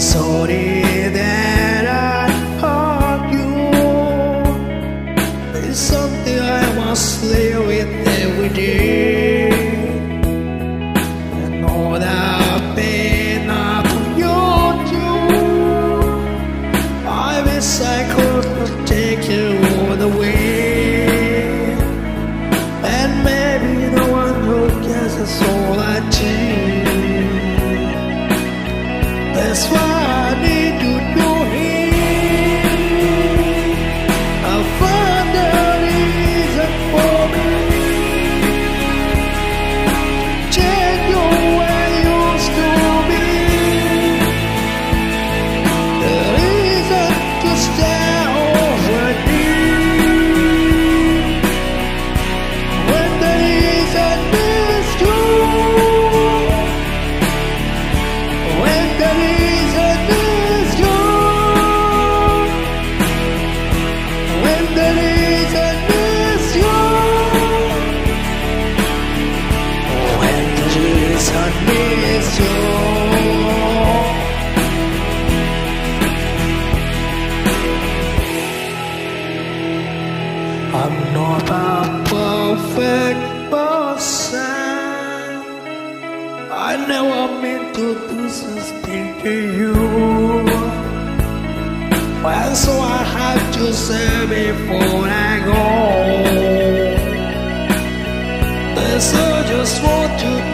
I'm sorry that I hurt you. It's something I must live with every day. And all the pain put you. I wish I could take you all the way. And maybe no one never meant to do something to you. Well, so I have to say before I go. This I just want to